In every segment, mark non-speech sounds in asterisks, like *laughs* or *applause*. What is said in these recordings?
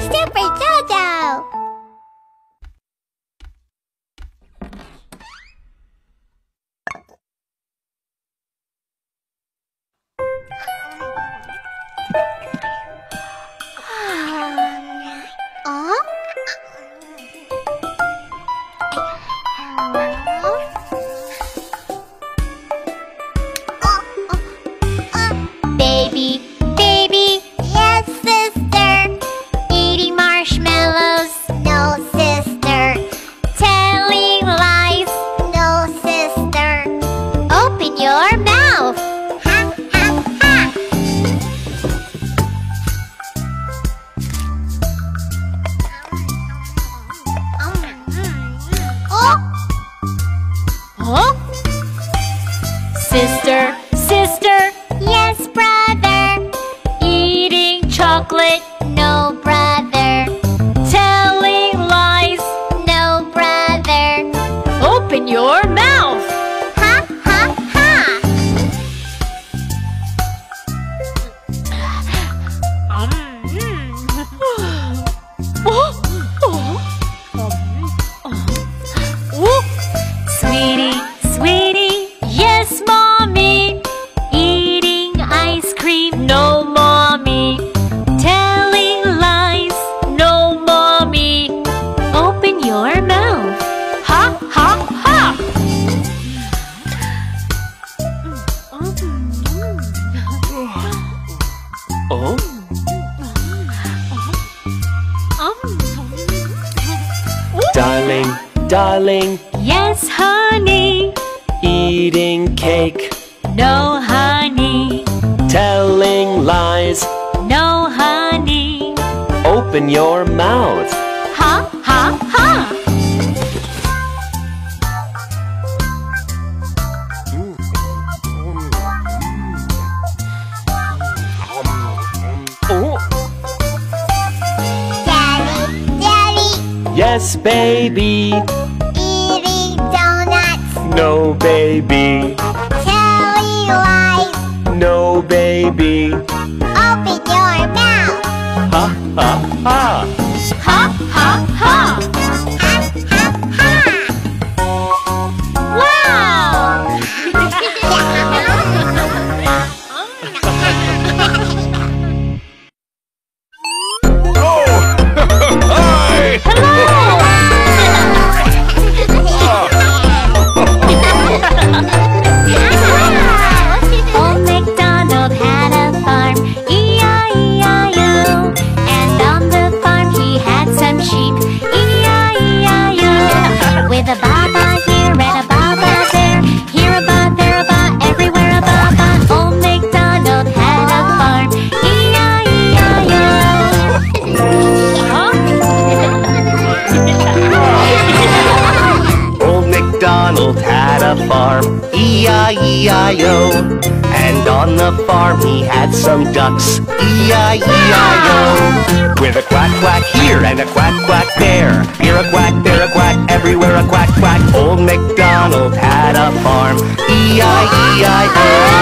Super Jojo! Open your mouth. Eating cake, No, honey. telling lies. No, honey. Open your mouth. Ha, ha, ha. Oh, Daddy, daddy, yes, baby. No, baby. telling lies. No, baby. Open your mouth. Ha, ha, ha. Ha, ha, ha. The farm he had some ducks, E-I-E-I-O. With a quack quack here and a quack quack there. Here a quack, there a quack, everywhere a quack quack. Old MacDonald had a farm, E-I-E-I-O.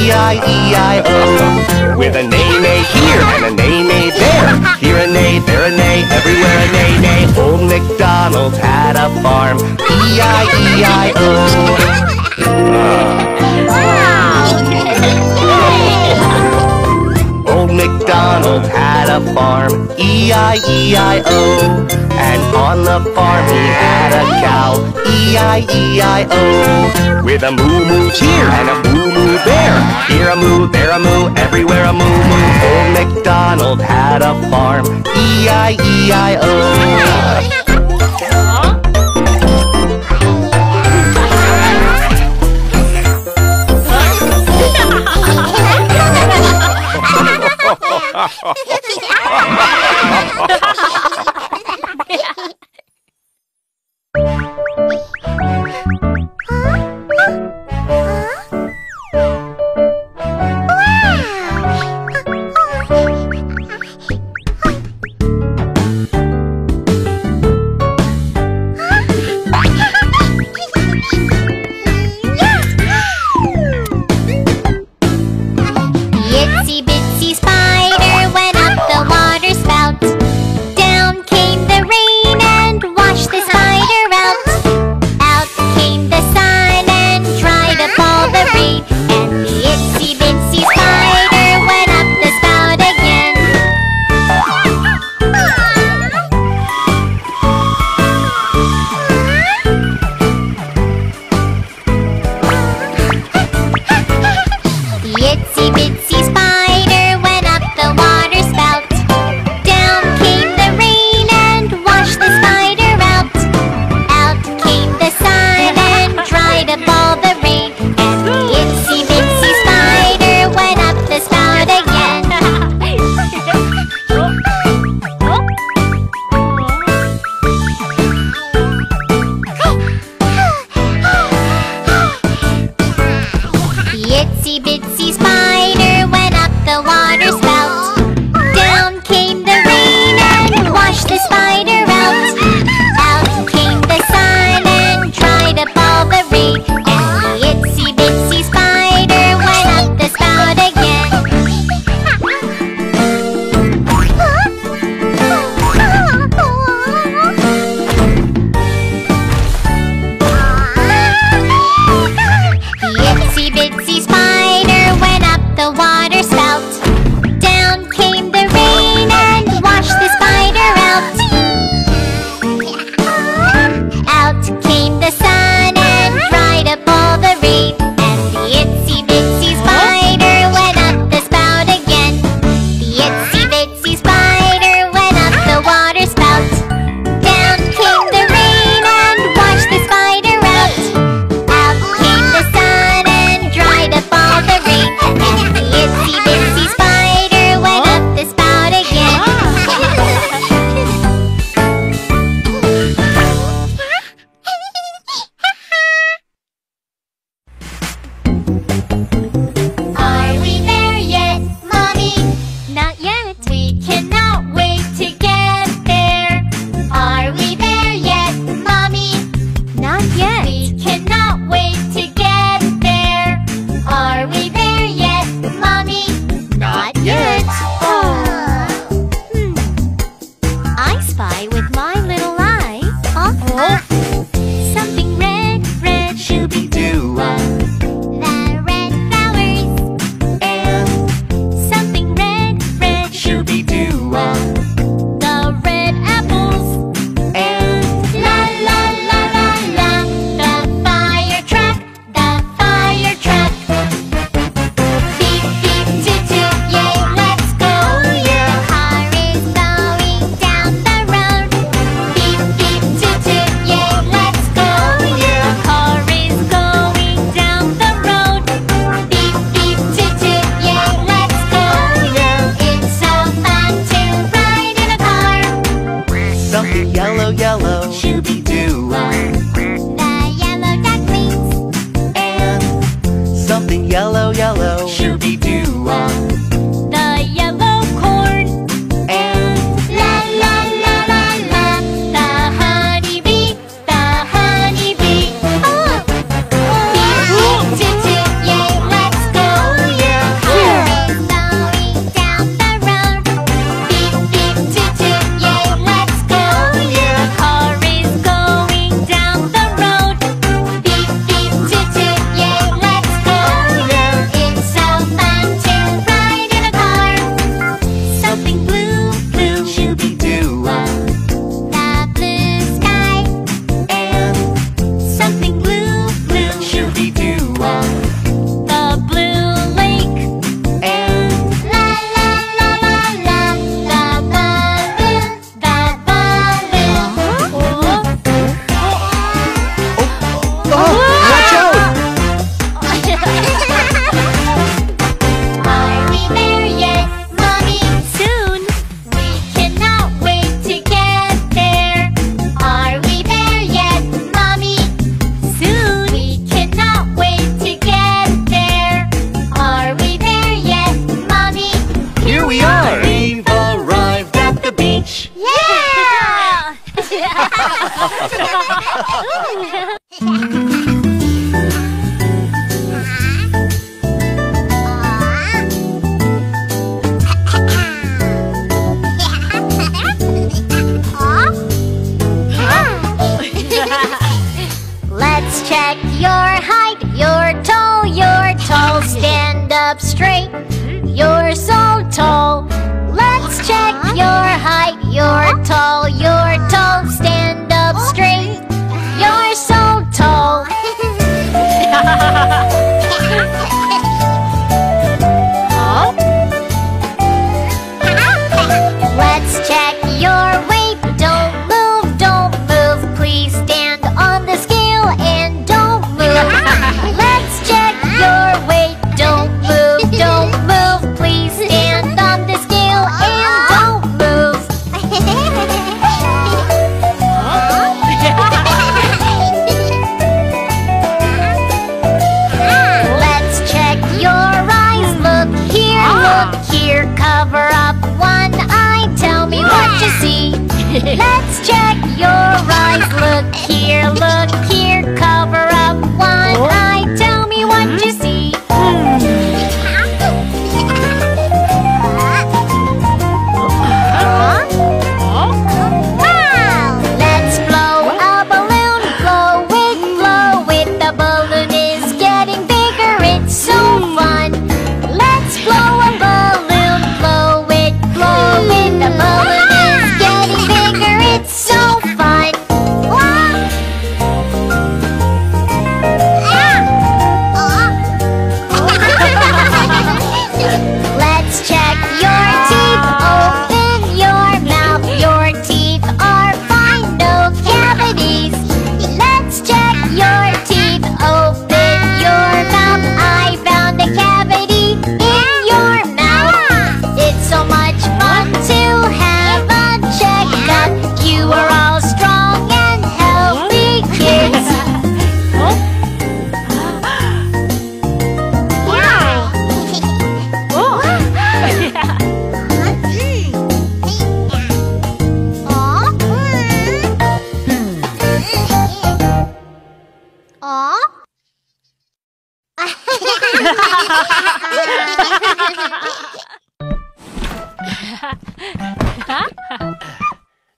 E-I-E-I-O. With a neigh-neigh here and a neigh-neigh there. Here a neigh, there a neigh, everywhere a neigh-neigh. Old MacDonald had a farm, E-I-E-I-O. Old MacDonald had a farm, E-I-E-I-O. And on the farm he had a cow, E-I-E-I-O. With a moo moo here and a moo moo there. Here a moo, there a moo, everywhere a moo moo. Old MacDonald had a farm, E-I-E-I-O.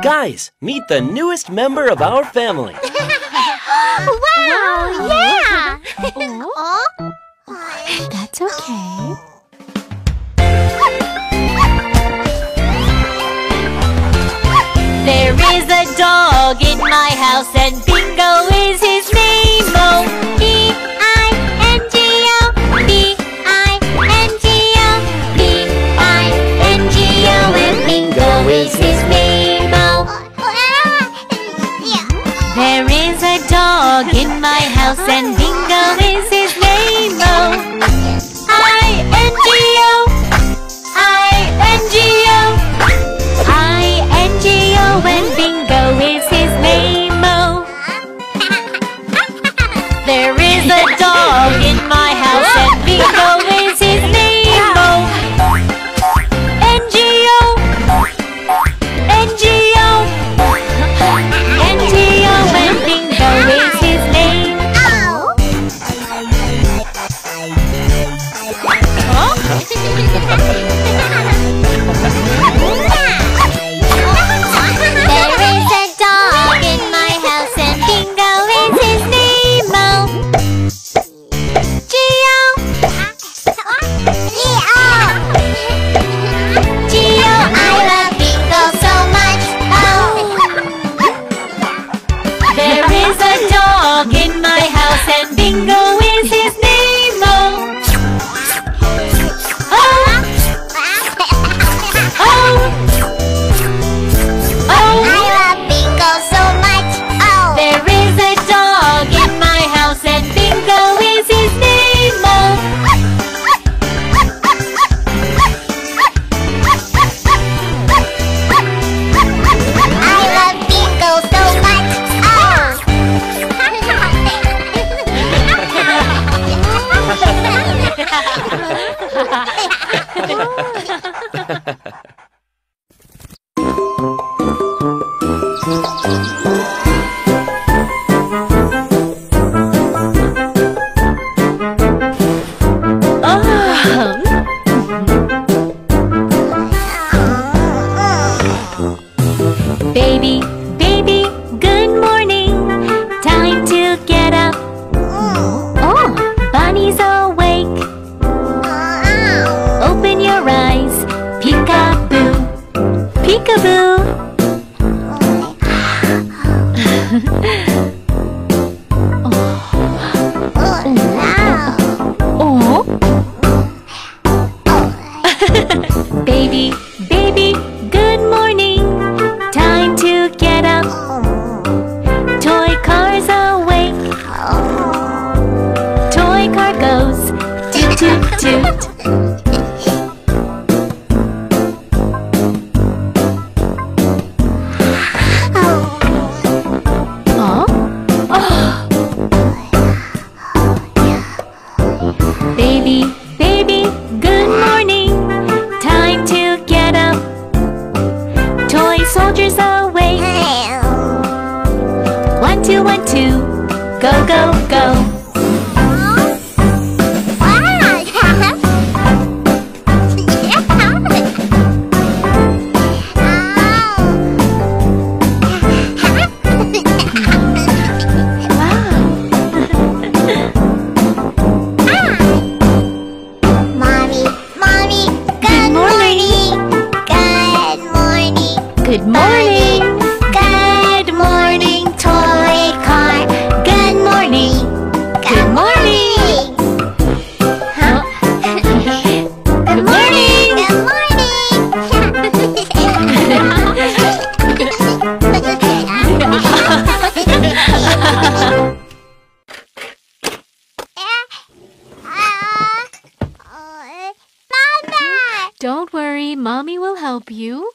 Guys, meet the newest member of our family. wow, *laughs* wow, yeah! oh. *laughs* That's okay. There is a dog in my house and bing else and baby. suit. Don't worry, Mommy will help you.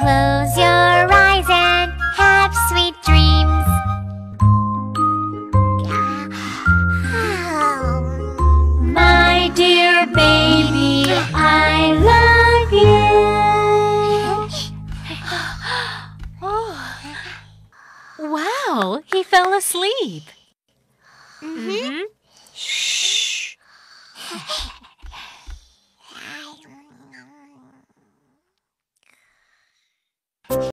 Close your eyes and have sweet dreams. My dear baby, I love you. *gasps* Oh. Wow, he fell asleep.